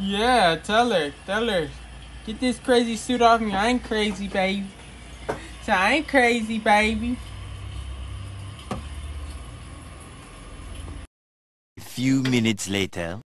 Yeah, tell her. Tell her. Get this crazy suit off me. I ain't crazy, baby. So I ain't crazy, baby. A few minutes later.